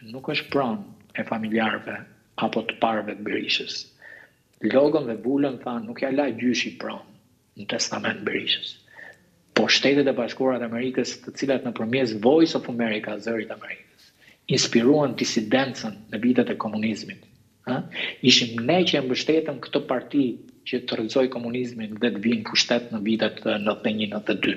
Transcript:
Nuk është pronë e familjarëve apo të parëve të Berishës. Logën dhe vulën, tha, nuk ia la gjyshi pronë në testament Berishës. Por Shtetet e Bashkuara të Amerikës, të cilat nëpërmjes Voice of America, Zërit të Amerikës, inspiruan disidencën në vitet e komunizmit, ë? Ishim ne që e mbështetëm këtë parti që të rrëzojë komunizmin dhe të vijë në pushtet në vitet nëntëdhjetë e një, nëntëdhjetë e dy.